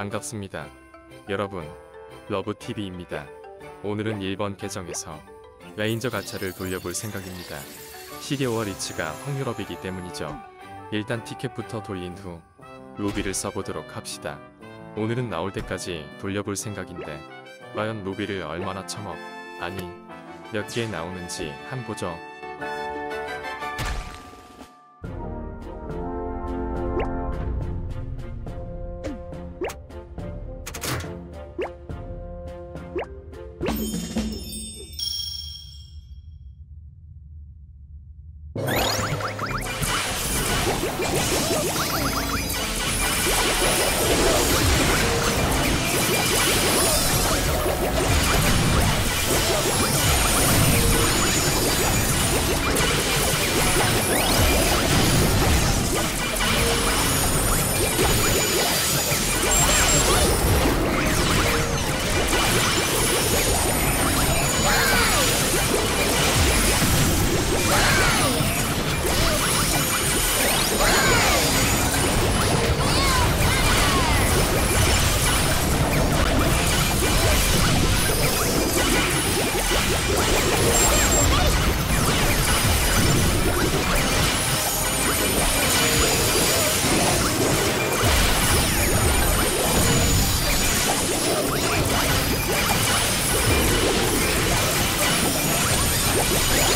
반갑습니다. 여러분, 러브TV입니다. 오늘은 1번 계정에서 레인저 가차를 돌려볼 생각입니다. 시게와 리츠가 확률 up이기 때문이죠. 일단 티켓부터 돌린 후 루비를 써보도록 합시다. 오늘은 나올 때까지 돌려볼 생각인데 과연 루비를 얼마나 처먹 아니 몇 개 나오는지 함 보죠. Yeah.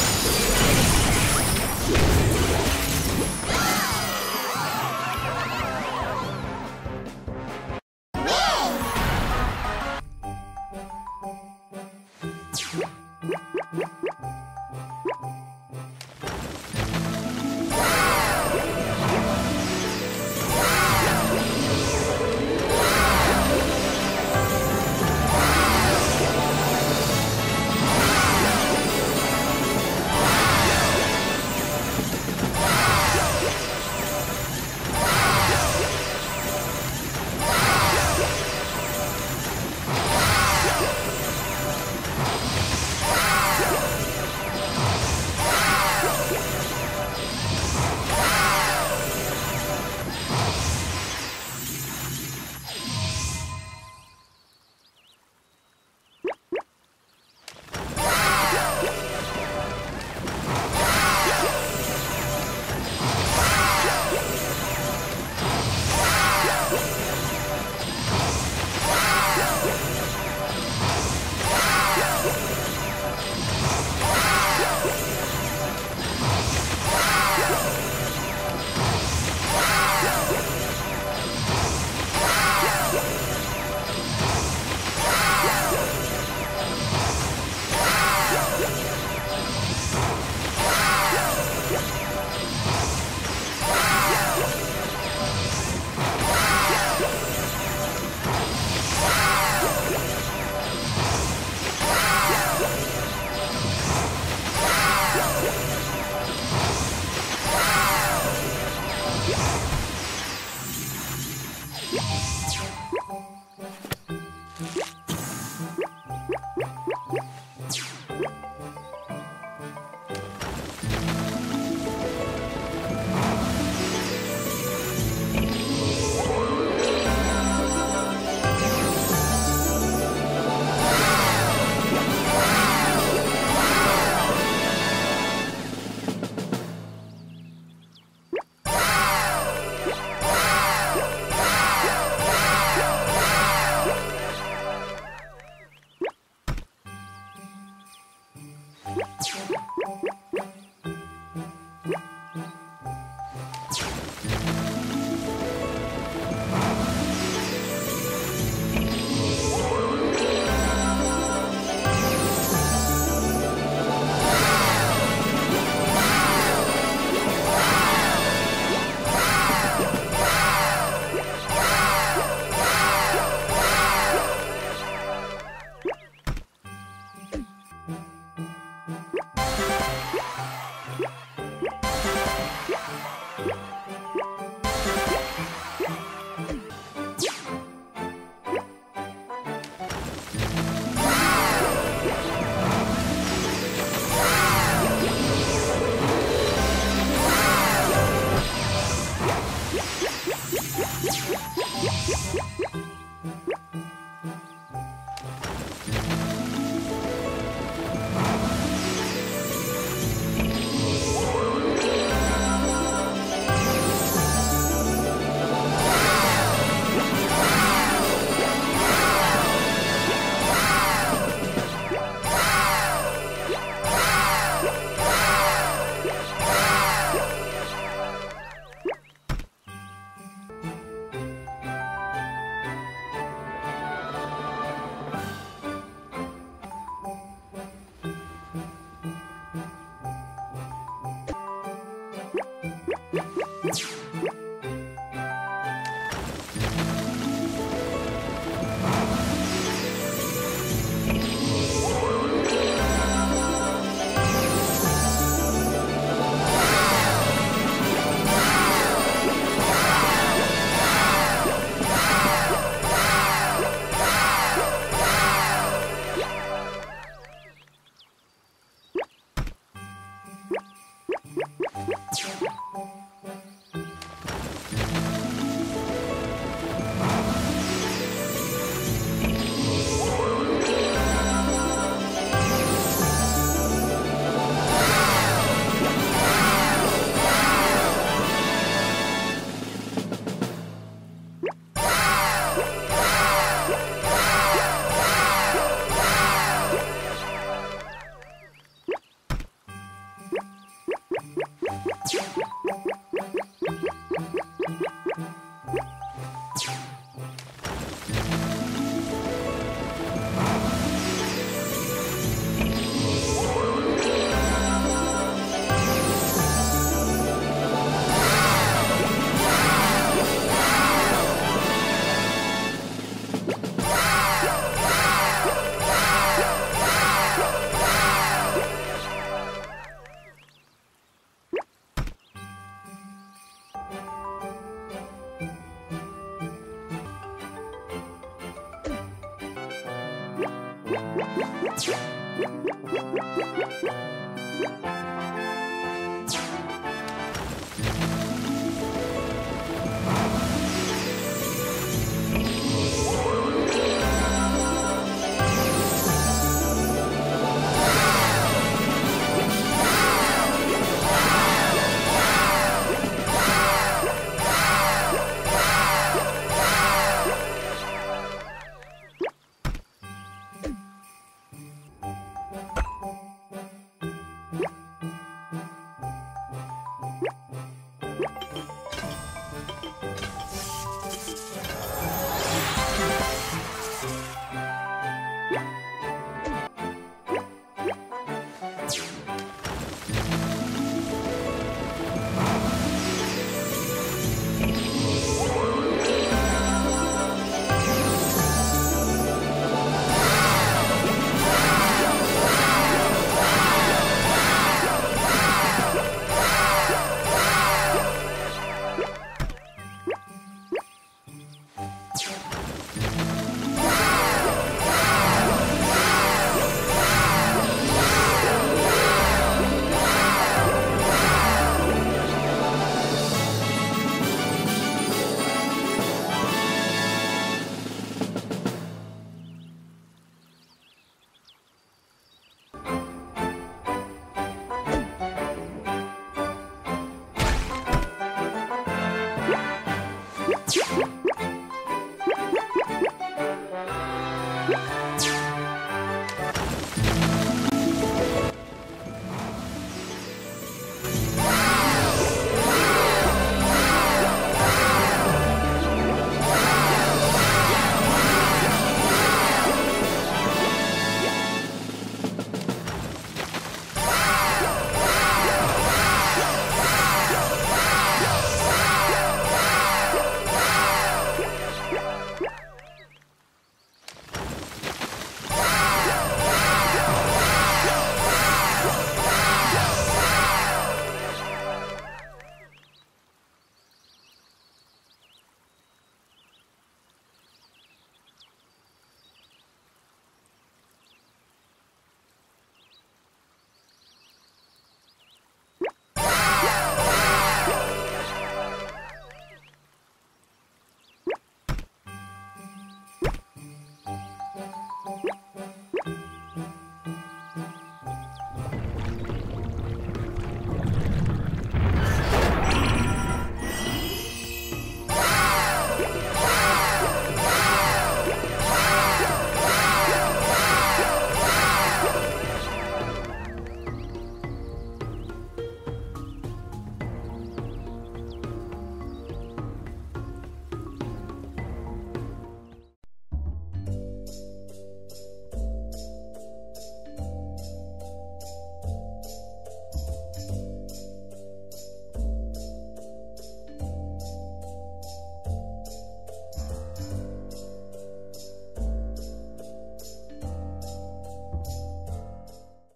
Yeah.